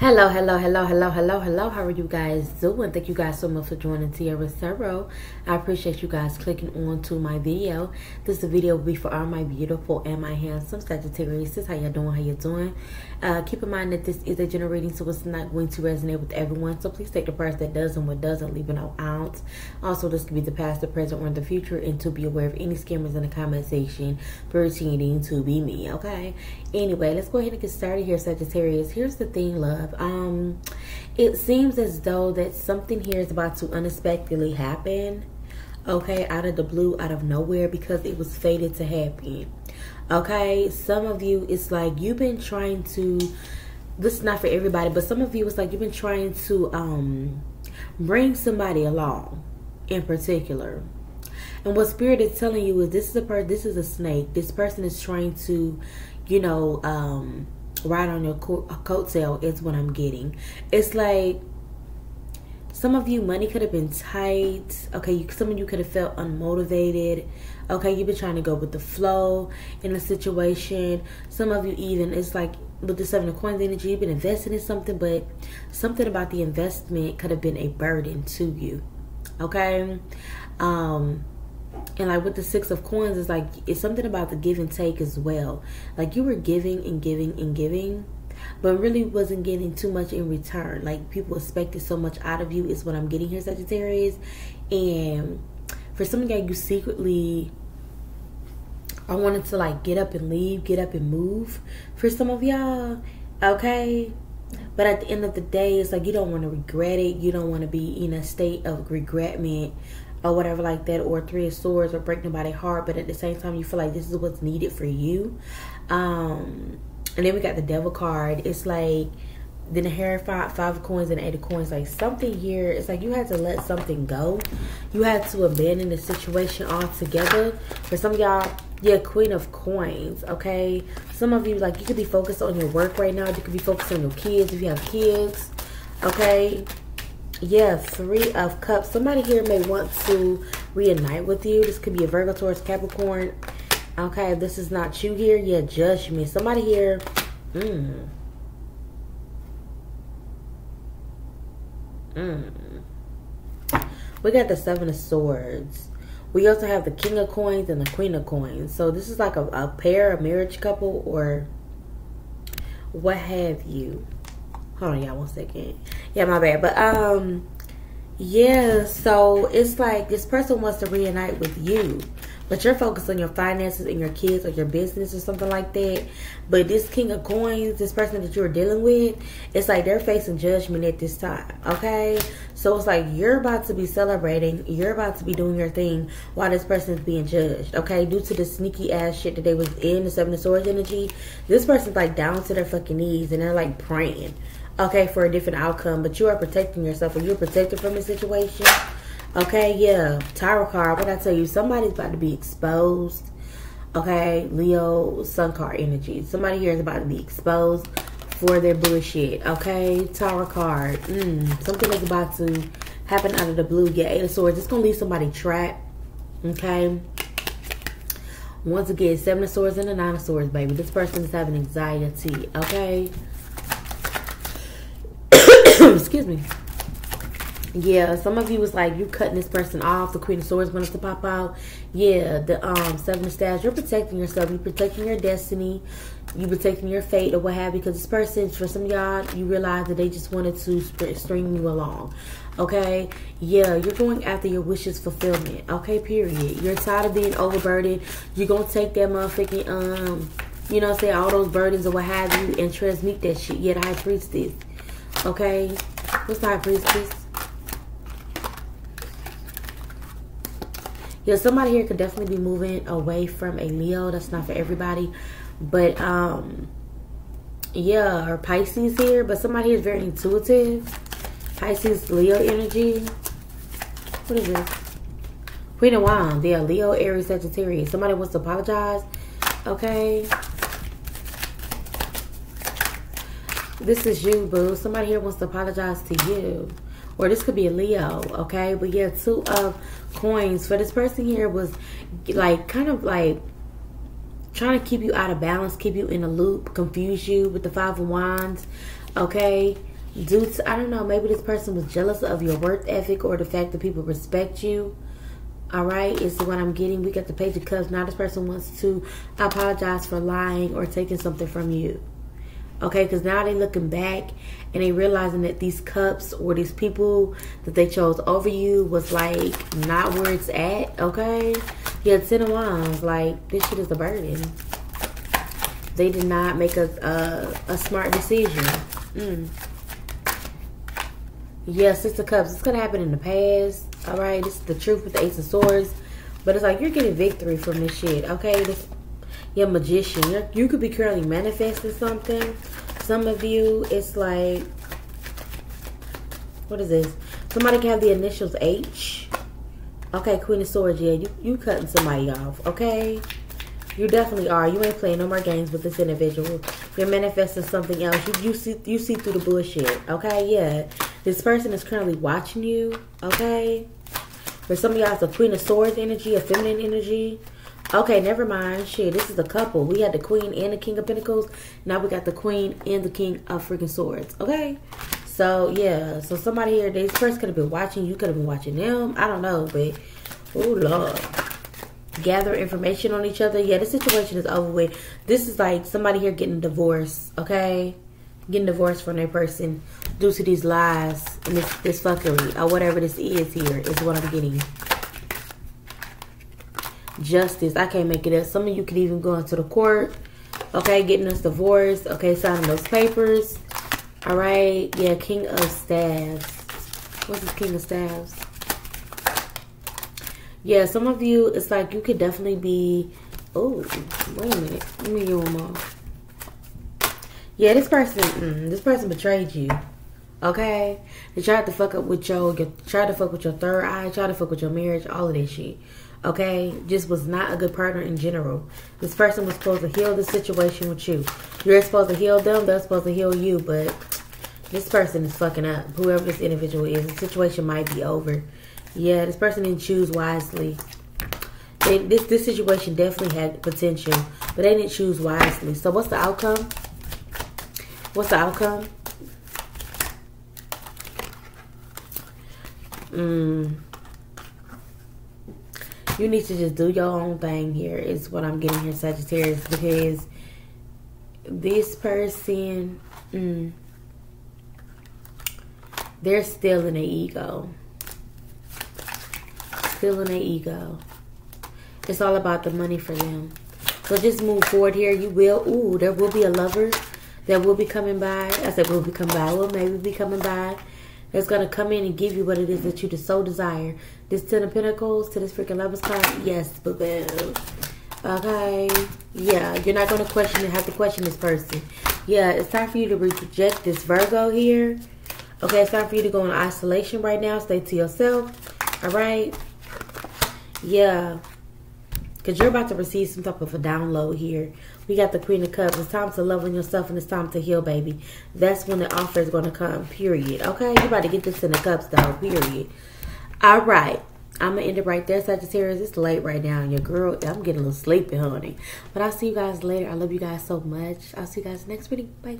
Hello, hello, hello, hello, hello, hello. How are you guys doing? Thank you guys so much for joining Tiara Tarot. I appreciate you guys clicking on to my video. This video will be for all my beautiful and my handsome Sagittarius. How y'all doing? How you doing? Uh, keep in mind that this is a generating, so it's not going to resonate with everyone. So please take the parts that does and what doesn't, leave it no out. Also, this could be the past, the present, or in the future, and to be aware of any scammers in the comment section pretending to be me, okay? Anyway, let's go ahead and get started here, Sagittarius. Here's the thing, love. Um, it seems as though that something here is about to unexpectedly happen, okay, out of the blue, out of nowhere, because it was fated to happen. Okay, some of you, it's like you've been trying to, this is not for everybody, but some of you, it's like you've been trying to um bring somebody along in particular. And what spirit is telling you is this is a person, this is a snake. This person is trying to, you know, um, ride on your co- coattail is what I'm getting. It's like some of you money could have been tight. Okay, some of you could have felt unmotivated. Okay, you've been trying to go with the flow in a situation. Some of you even it's like with the seven of coins energy, you've been investing in something, but something about the investment could have been a burden to you. Okay, um, and like with the six of coins, it's like it's something about the give and take as well. Like you were giving and giving and giving, but really wasn't getting too much in return. Like people expected so much out of you is what I'm getting here, Sagittarius. And for some of y'all, you secretly I wanted to like get up and leave, get up and move. For some of y'all, okay. But at the end of the day, it's like you don't want to regret it. You don't want to be in a state of regretment or whatever like that, or three of swords, or break nobody's heart. But at the same time, you feel like this is what's needed for you. Um, and then we got the devil card. It's like then the Hierophant, five of coins, and eight of coins. Like something here, it's like you had to let something go. You had to abandon the situation altogether. For some of y'all, yeah, Queen of Coins. Okay, some of you like you could be focused on your work right now. You could be focused on your kids if you have kids. Okay, yeah, Three of Cups. Somebody here may want to reunite with you. This could be a Virgo, Taurus, Capricorn. Okay, if this is not you here, yeah, judge me. Somebody here, mm. Mm. We got the Seven of Swords. We also have the King of Coins and the Queen of Coins. So this is like a, a pair, a marriage couple, or what have you. Hold on, y'all, one second. Yeah, my bad. But, um, yeah, so it's like this person wants to reunite with you but you're focused on your finances and your kids or your business or something like that. But this King of Coins, this person that you're dealing with, it's like they're facing judgment at this time. Okay, so it's like you're about to be celebrating, you're about to be doing your thing while this person is being judged. Okay, due to the sneaky ass shit that they was in the Seven of Swords energy, this person's like down to their fucking knees and they're like praying. Okay, for a different outcome, but you are protecting yourself and you're protected from the situation. Okay, yeah. Tower card. What I tell you, somebody's about to be exposed. Okay, Leo Sun card energy. Somebody here is about to be exposed for their bullshit. Okay, Tower card. Mm, something is about to happen out of the blue. Yeah, Eight of Swords. It's gonna leave somebody trapped. Okay. Once again, Seven of Swords and the Nine of Swords, baby. This person is having anxiety. Okay. Excuse me. Yeah, some of you was like you cutting this person off. The Queen of Swords wanted to pop out. Yeah, the um Seven of Staves. You're protecting yourself. You're protecting your destiny. You're protecting your fate or what have you. Because this person, for some of y'all, you realize that they just wanted to string you along. Okay, yeah, you're going after your wishes fulfillment. Okay, period. You're tired of being overburdened. You're gonna take that motherfucking um, you know, say all those burdens or what have you, and transmute that shit. Yeah, the High Priestess. Okay, what's the High Priestess? yeah, somebody here could definitely be moving away from a Leo. That's not for everybody. But, um, yeah, or Pisces here. But somebody is very intuitive. Pisces, Leo energy. What is this? Queen of Wands. Yeah, Leo, Aries, Sagittarius. Somebody wants to apologize. Okay. This is you, boo. Somebody here wants to apologize to you or this could be a Leo, okay? But yeah, two of coins for this person here was like kind of like trying to keep you out of balance, keep you in a loop, confuse you with the Five of Wands. Okay, due to I don't know, maybe this person was jealous of your work ethic or the fact that people respect you. All right, is what I'm getting. We got the Page of Cups. Now this person wants to apologize for lying or taking something from you. Okay, because now they looking back and they realizing that these cups or these people that they chose over you was like not where it's at. Okay, yeah, Ten of Wands. Like this shit is a burden. They did not make a a, a smart decision. Mm. Yes, Six of Cups. It's gonna happen in the past. All right, this is the truth with the Ace of Swords. But it's like you're getting victory from this shit. Okay, this your magician. You're, you could be currently manifesting something. Some of you, it's like, what is this? Somebody can have the initials H. Okay, Queen of Swords, yeah, you, you cutting somebody off, okay? You definitely are. You ain't playing no more games with this individual. You're manifesting something else. You, you see you see through the bullshit, okay? Yeah. This person is currently watching you, okay? For some of y'all, it's a Queen of Swords energy, a feminine energy. Okay, never mind. Shit, this is a couple. We had the Queen and the King of Pentacles. Now we got the Queen and the King of freaking Swords. Okay? So, yeah. So, somebody here, this person could have been watching. You could have been watching them. I don't know, but... Oh, Lord. Gather information on each other. Yeah, the situation is over with. This is like somebody here getting divorced. Okay? Getting divorced from their person due to these lies and this, this fuckery or whatever this is here is what I'm getting justice. I can't make it up. Some of you could even go into the court. Okay, getting us divorced. Okay, signing those papers. All right. Yeah, King of Staves. What's this King of Staves? Yeah, some of you, it's like you could definitely be... Oh, wait a minute. Let me get one more. Yeah, this person, mm, this person betrayed you. Okay? They tried to fuck up with your, your, tried to fuck with your third eye, tried to fuck with your marriage, all of this shit okay, just was not a good partner in general. This person was supposed to heal the situation with you. You're supposed to heal them, they're supposed to heal you, but this person is fucking up. Whoever this individual is, the situation might be over. Yeah, this person didn't choose wisely. They, this this situation definitely had potential, but they didn't choose wisely. So what's the outcome? What's the outcome? Hmm you need to just do your own thing here is what I'm getting here, Sagittarius, because this person, mm, they're still in their ego. Still in their ego. It's all about the money for them. So just move forward here. You will, ooh, there will be a lover that will be coming by. I said will be coming by. Will maybe be coming by that's going to come in and give you what it is that you just so desire. This Ten of Pentacles to this freaking Lover's card, yes, boo boo. Okay, yeah, you're not going to question it, have to question this person. Yeah, it's time for you to reject this Virgo here. Okay, it's time for you to go in isolation right now. Stay to yourself. All right. Yeah. Because you're about to receive some type of a download here. We got the Queen of Cups. It's time to love on yourself and it's time to heal, baby. That's when the offer is going to come, period. Okay? You're about to get this in the cups, though, period. All right. I'm going to end it right there, Sagittarius. It's late right now. And your girl, I'm getting a little sleepy, honey. But I'll see you guys later. I love you guys so much. I'll see you guys next week. Bye.